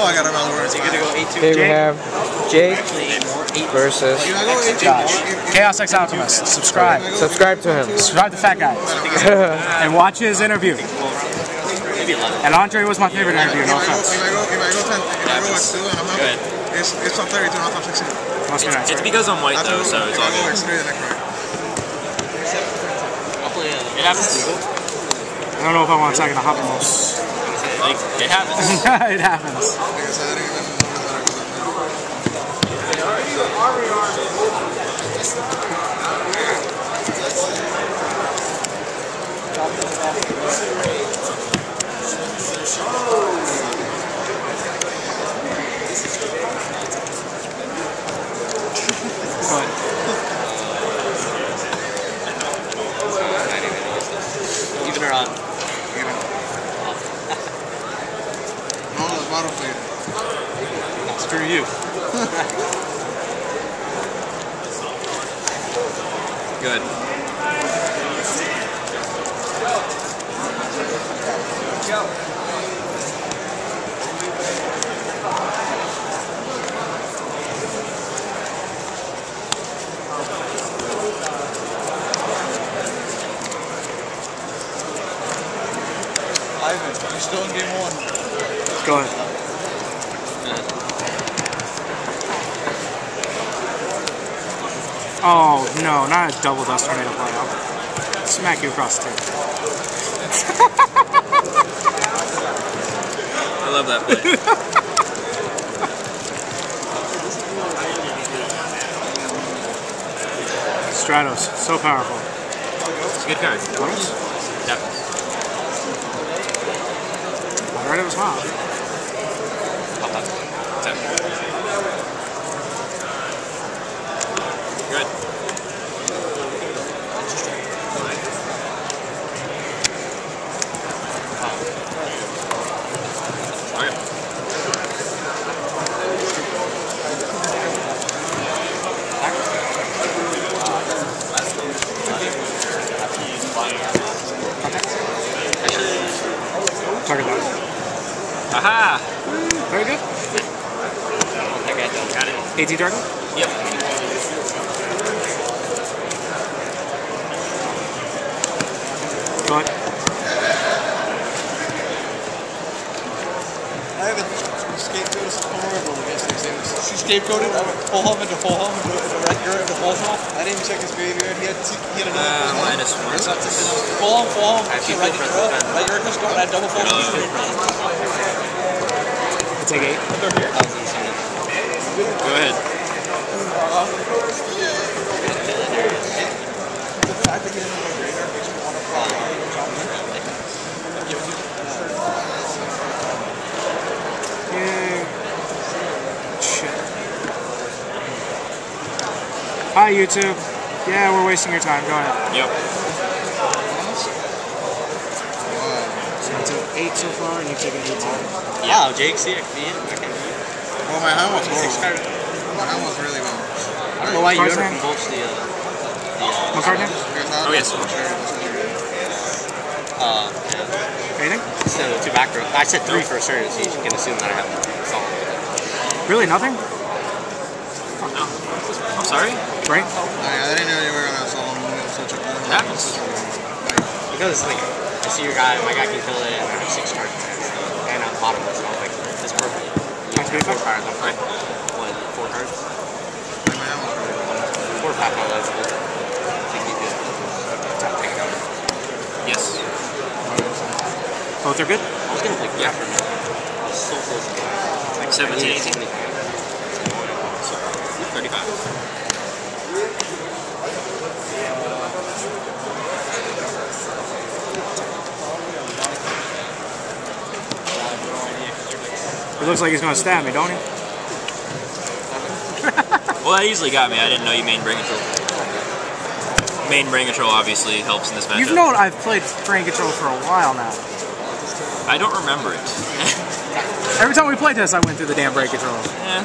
Oh, I got a Valor. Is he gonna go 8 2? Okay, we have Jake versus. Can I go eight Josh. If- if- Chaos X Alchemist. Subscribe. Subscribe to him. Subscribe to Fat Guy. and watch his interview. And Andre was my favorite interview, no If offense. if I go, if I go 10, if I go X2 and I'm Go ahead. not, it's, it's top 32, not top 16. Must be nice. It's because I'm white though, so it's all I go good. X3 the next round. I'll uh, It happens. I don't know if I want to attack in the Hoppermost. Like, it happens. it happens. Like I said, I didn't even notice that I was up there. Even or odd. No, the bottom plate. Screw you. Good. Ivan, you're still in game one. Go ahead. Oh, no, not a double dust tornado playoff. Smack you across the table. I love that play. Stratos, so powerful. It's a good card. Yep. I heard it was hot. Target that. Aha! Very good. Okay, got it. AT target? Yep. Go ahead. Ivan, scapegoat is Homer River against the exams. She scapegoated full home into full home into, into red girl into full home. I didn't even check his behavior. He had two, he had another Uh, full home. minus one. Full home, full home. Actually, right full girl, present. right girl, just go double full home. I take eight. Go ahead. Yeah. Hi, YouTube. Yeah, we're wasting your time. Go ahead. Yep. So I took eight so far, and you've taken 18. Yeah, Jake, see it. Be. Okay. Well, my hand was Six horrible. My hand was really bad. I don't know why you Cards ever hand? convulsed the, uh, the, uh, One card? Oh, yes. uh, yeah. Anything? So two back row. I said three for sure, so you can assume that I have solid. Really, nothing? No. I'm sorry? Right? I didn't know you were gonna solo move such a good It happens. Such a Because like I see your guy, my guy can kill it, and I have six cards, and I'm bottom, so I'm like, it's perfect. You Nice have four defense. cards. I'm fine. What? Four cards? like my hand was. Four or five cards. I think you did. Take it out. Yes. Both are good? I was gonna pick yeah for a minute. I was so close. to it. Like 17, 18. 35. It looks like he's going to stab me, don't he? Well, that easily got me. I didn't know you main brain control. Main brain control obviously helps in this matchup. You've known I've played brain control for a while now. I don't remember it. Every time we played this, I went through the damn brain control. Eh.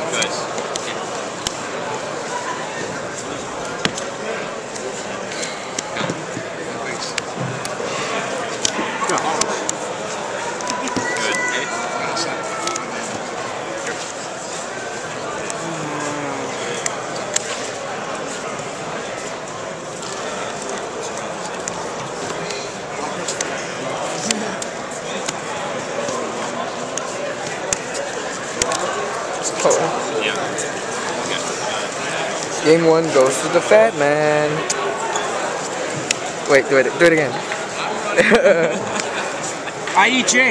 Oh, Yeah. game one goes to the fat man. Wait, do it, do it again. I eat Jake.